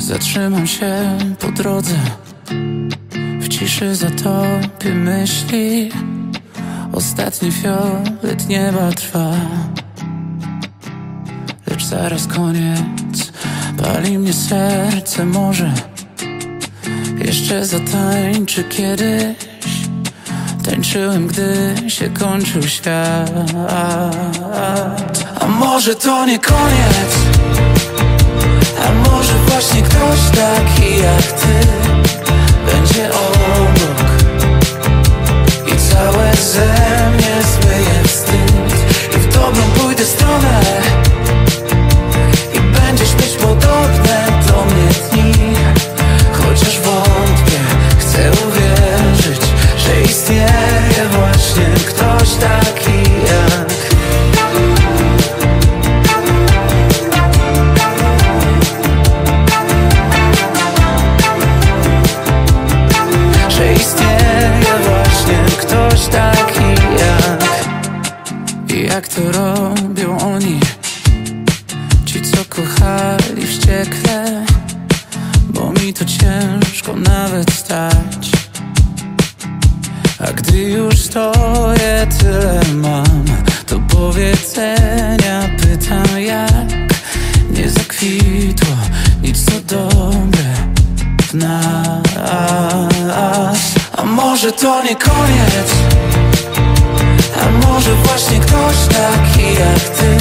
Zatrzymam się po drodze. W ciszy zatopię myśli. Ostatni fiolet nieba trwa. Lecz zaraz koniec. Pali mnie serce może. Jeszcze zatańczy kiedyś. Tańczyłem, gdy się kończył świat. A może to nie koniec ktoś taki jak jak to robią oni. Ci co kochali wściekle Bo mi to ciężko nawet stać. A gdy już stoję tyle mam. Do powiedzenia pytam jak Nie zakwitło może to nie koniec? A może właśnie ktoś taki jak ty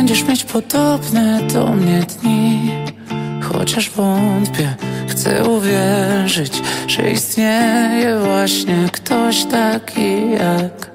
będziesz mieć podobne do mnie dni. Chociaż wątpię, chcę uwierzyć Że istnieje właśnie ktoś taki jak